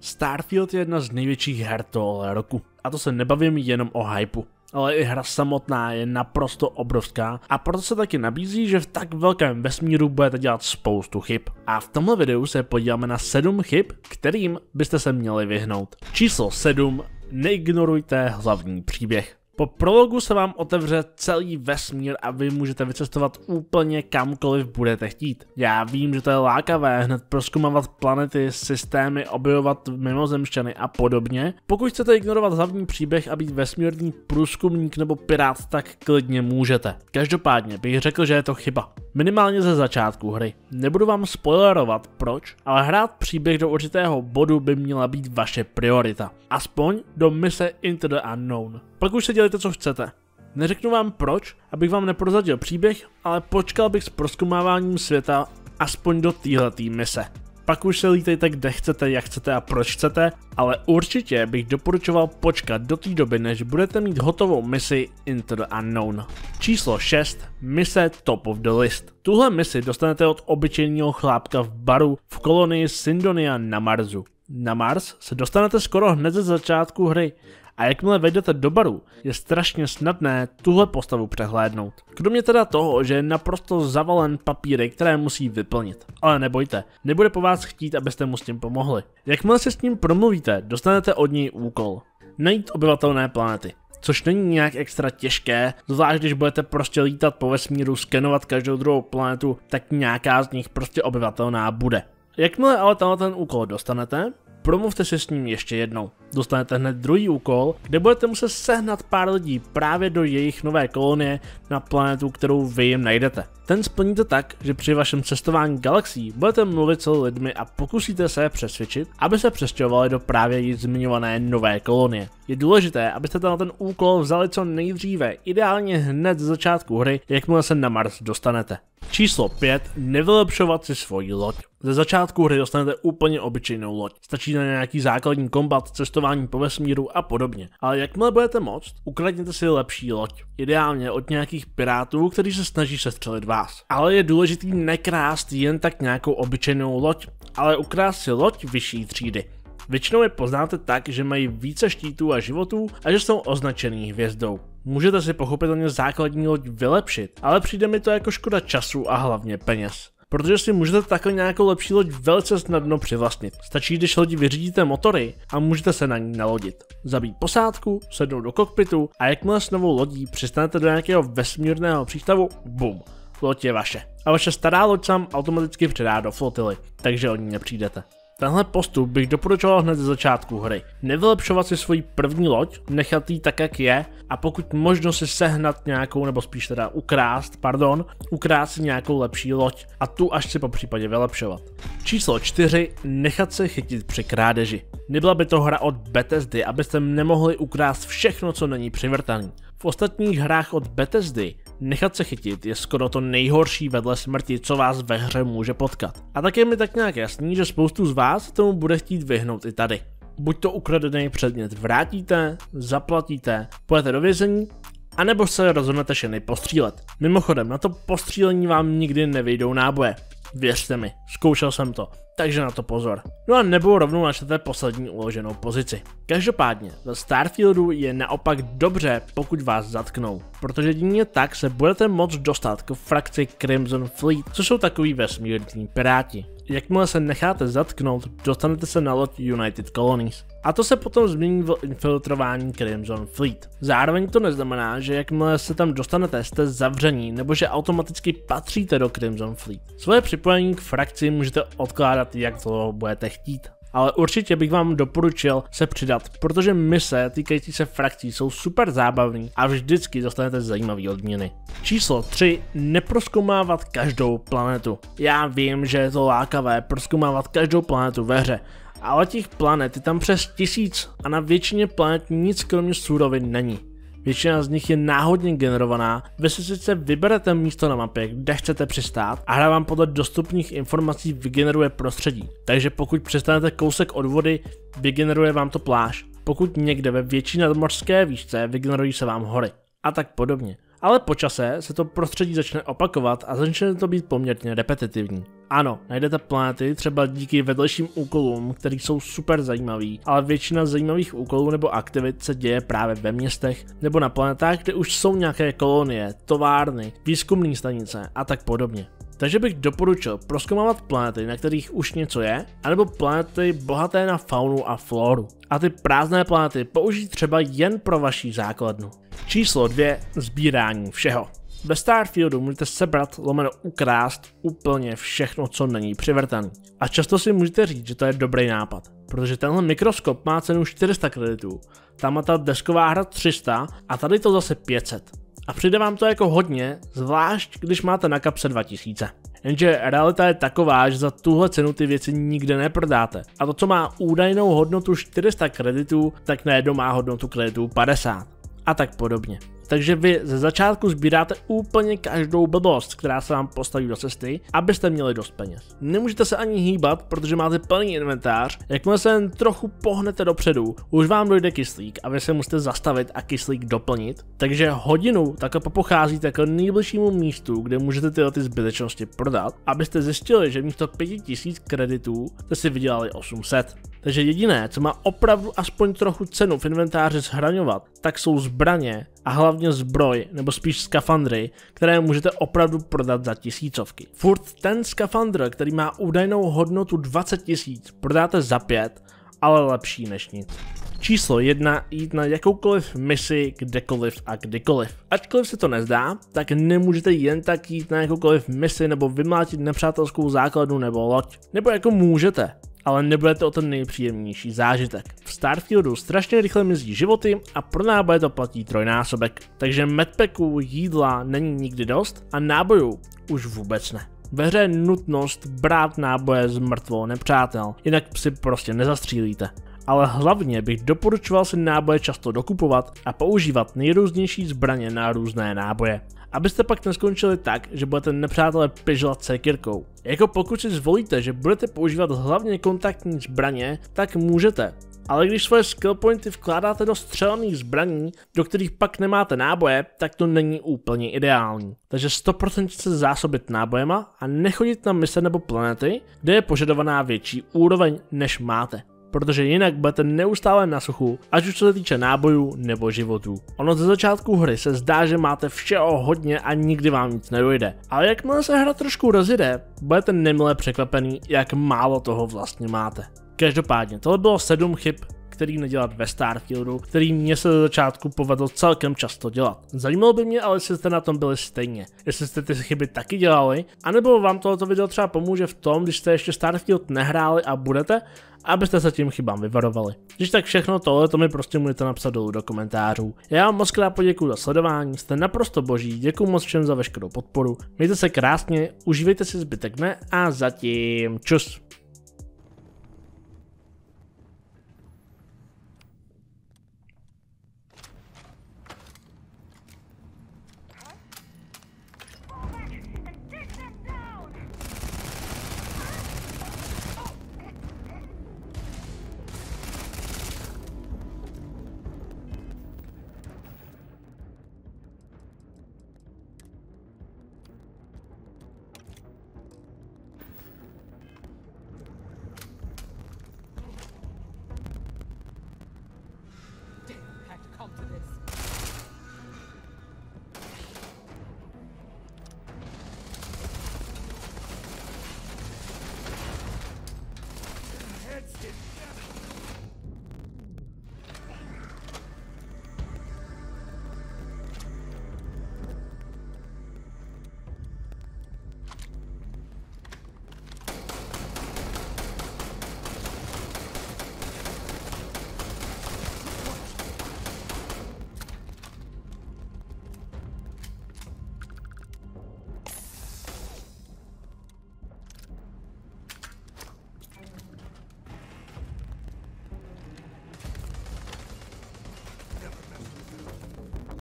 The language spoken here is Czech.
Starfield je jedna z největších her tohle roku. A to se nebavím jenom o hypeu ale i hra samotná je naprosto obrovská a proto se taky nabízí, že v tak velkém vesmíru budete dělat spoustu chyb. A v tomhle videu se podíváme na 7 chyb, kterým byste se měli vyhnout. Číslo 7. Neignorujte hlavní příběh. Po prologu se vám otevře celý vesmír a vy můžete vycestovat úplně kamkoliv budete chtít. Já vím, že to je lákavé hned proskoumávat planety, systémy, objevovat mimozemšťany a podobně. Pokud chcete ignorovat hlavní příběh a být vesmírný průzkumník nebo pirát, tak klidně můžete. Každopádně bych řekl, že je to chyba. Minimálně ze začátku hry. Nebudu vám spoilerovat proč, ale hrát příběh do určitého bodu by měla být vaše priorita. Aspoň do mise Into the Unknown. Pak už se dělejte, co chcete. Neřeknu vám proč, abych vám neprozadil příběh, ale počkal bych s proskoumáváním světa aspoň do téhletý mise. Pak už se lítejte kde chcete, jak chcete a proč chcete, ale určitě bych doporučoval počkat do té doby, než budete mít hotovou misi Into the Unknown. Číslo 6. Mise Top of the List. Tuhle misi dostanete od obyčejného chlápka v baru v kolonii Syndonia na Marsu. Na Mars se dostanete skoro hned ze začátku hry a jakmile vejdete do baru, je strašně snadné tuhle postavu přehlédnout. Kromě teda toho, že je naprosto zavalen papíry, které musí vyplnit. Ale nebojte, nebude po vás chtít, abyste mu s tím pomohli. Jakmile si s ním promluvíte, dostanete od něj úkol. Najít obyvatelné planety což není nějak extra těžké, zvlášť když budete prostě lítat po vesmíru, skenovat každou druhou planetu, tak nějaká z nich prostě obyvatelná bude. Jakmile ale tenhle ten úkol dostanete, promluvte si s ním ještě jednou. Dostanete hned druhý úkol, kde budete muset sehnat pár lidí právě do jejich nové kolonie na planetu, kterou vy jim najdete. Ten splníte tak, že při vašem cestování galaxií budete mluvit s lidmi a pokusíte se je přesvědčit, aby se přestěhovali do právě již zmiňované nové kolonie. Je důležité, abyste na ten úkol vzali co nejdříve, ideálně hned z začátku hry, jakmile se na Mars dostanete. Číslo 5. Nevylepšovat si svoji loď. Ze začátku hry dostanete úplně obyčejnou loď. Stačí na nějaký základní kombat, cestování po vesmíru a podobně. Ale jakmile budete moct, ukradněte si lepší loď. Ideálně od nějakých pirátů, kteří se snaží sestřelit vás. Ale je důležitý nekrást jen tak nějakou obyčejnou loď, ale ukrást si loď vyšší třídy. Většinou je poznáte tak, že mají více štítů a životů a že jsou označený hvězdou. Můžete si pochopitelně základní loď vylepšit, ale přijde mi to jako škoda času a hlavně peněz. Protože si můžete takhle nějakou lepší loď velice snadno přivlastnit. Stačí, když lodi vyřídíte motory a můžete se na ní nalodit. Zabít posádku, sednout do kokpitu a jakmile s novou lodí přistanete do nějakého vesmírného přístavu, bum, loď je vaše. A vaše stará loď sám automaticky předá do flotily, takže o ní nepřijdete. Tenhle postup bych doporučoval hned ze začátku hry. Nevylepšovat si svoji první loď, nechat ji tak, jak je, a pokud možno si sehnat nějakou, nebo spíš teda ukrást, pardon, ukrást si nějakou lepší loď a tu až si po případě vylepšovat. Číslo 4. Nechat se chytit při krádeži. Nebyla by to hra od Bethesdy, abyste nemohli ukrást všechno, co není přivrtaný. V ostatních hrách od Bethesdy nechat se chytit je skoro to nejhorší vedle smrti, co vás ve hře může potkat. A tak je mi tak nějak jasný, že spoustu z vás tomu bude chtít vyhnout i tady. Buď to ukradený předmět vrátíte, zaplatíte, půjdete do vězení, anebo se rozhodnete šeny postřílet. Mimochodem, na to postřílení vám nikdy nevyjdou náboje. Věřte mi, zkoušel jsem to takže na to pozor. No a nebo rovnou načtete poslední uloženou pozici. Každopádně, ve Starfieldu je naopak dobře, pokud vás zatknou, protože jedině tak se budete moct dostat k frakci Crimson Fleet, což jsou takový vesmírní piráti. Jakmile se necháte zatknout, dostanete se na loď United Colonies. A to se potom změní v infiltrování Crimson Fleet. Zároveň to neznamená, že jakmile se tam dostanete, jste zavření, nebo že automaticky patříte do Crimson Fleet. Svoje připojení k frakci můžete odkládat jak to budete chtít ale určitě bych vám doporučil se přidat, protože mise týkající se frakcí jsou super zábavný a vždycky dostanete zajímavé odměny. Číslo 3. Neproskoumávat každou planetu. Já vím, že je to lákavé proskoumávat každou planetu ve hře, ale těch planet je tam přes tisíc a na většině planet nic kromě surovin není. Většina z nich je náhodně generovaná, vy si sice vyberete místo na mapě, kde chcete přistát a hra vám podle dostupných informací vygeneruje prostředí. Takže pokud přistanete kousek od vody, vygeneruje vám to pláž. Pokud někde ve větší nadmořské výšce, vygenerují se vám hory. A tak podobně. Ale po čase se to prostředí začne opakovat a začne to být poměrně repetitivní. Ano, najdete planety třeba díky vedlejším úkolům, které jsou super zajímavý, ale většina zajímavých úkolů nebo aktivit se děje právě ve městech nebo na planetách, kde už jsou nějaké kolonie, továrny, výzkumné stanice a tak podobně. Takže bych doporučil proskoumávat planety, na kterých už něco je, anebo planety bohaté na faunu a floru. A ty prázdné planety použít třeba jen pro vaší základnu. Číslo 2. Sbírání všeho. Ve Starfieldu můžete sebrat, lomeno ukrást úplně všechno, co není přivrtaný. A často si můžete říct, že to je dobrý nápad, protože tenhle mikroskop má cenu 400 kreditů, tam ta desková hra 300 a tady to zase 500. A přijde vám to jako hodně, zvlášť když máte na kapse 2000. Jenže realita je taková, že za tuhle cenu ty věci nikde neprodáte. A to, co má údajnou hodnotu 400 kreditů, tak najednou má hodnotu kreditů 50. A tak podobně. Takže vy ze začátku sbíráte úplně každou blbost, která se vám postaví do cesty, abyste měli dost peněz. Nemůžete se ani hýbat, protože máte plný inventář, jakmile se jen trochu pohnete dopředu, už vám dojde kyslík a vy se musíte zastavit a kyslík doplnit. Takže hodinu takhle pocházíte k nejbližšímu místu, kde můžete tyhle ty zbytečnosti prodat, abyste zjistili, že místo 5000 kreditů jste si vydělali 800. Takže jediné, co má opravdu aspoň trochu cenu v inventáři zhraňovat, tak jsou zbraně a hlavně zbroj, nebo spíš skafandry, které můžete opravdu prodat za tisícovky. Furt ten skafandr, který má údajnou hodnotu 20 tisíc, prodáte za pět, ale lepší než nic. Číslo 1. Jít na jakoukoliv misi kdekoliv a kdykoliv. Ačkoliv se to nezdá, tak nemůžete jen tak jít na jakoukoliv misi nebo vymlátit nepřátelskou základnu nebo loď. Nebo jako můžete, ale nebude to o ten nejpříjemnější zážitek. V Starfieldu strašně rychle mizí životy a pro náboje to platí trojnásobek. Takže medpacků jídla není nikdy dost a nábojů už vůbec ne. Ve hře nutnost brát náboje z mrtvou nepřátel, jinak si prostě nezastřílíte ale hlavně bych doporučoval si náboje často dokupovat a používat nejrůznější zbraně na různé náboje. Abyste pak neskončili tak, že budete nepřátelé pižlat sekirkou. Jako pokud si zvolíte, že budete používat hlavně kontaktní zbraně, tak můžete, ale když svoje skill pointy vkládáte do střelných zbraní, do kterých pak nemáte náboje, tak to není úplně ideální. Takže 100% se zásobit nábojema a nechodit na mise nebo planety, kde je požadovaná větší úroveň než máte protože jinak budete neustále na suchu, ať už co se týče nábojů nebo životů. Ono ze začátku hry se zdá, že máte všeho hodně a nikdy vám nic nedojde. Ale jakmile se hra trošku rozjede, budete nemile překvapený, jak málo toho vlastně máte. Každopádně, tohle bylo 7 chyb, který nedělat ve Starfieldu, který mě se ze začátku povedl celkem často dělat. Zajímalo by mě ale, jestli jste na tom byli stejně, jestli jste ty chyby taky dělali, anebo vám tohoto video třeba pomůže v tom, když jste ještě Starfield nehráli a budete, abyste se tím chybám vyvarovali. Když tak všechno tohle, to mi prostě můžete napsat dolů do komentářů. Já vám moc krát poděkuji za sledování, jste naprosto boží, děkuji moc všem za veškerou podporu, mějte se krásně, užívejte si zbytek dne a zatím čus.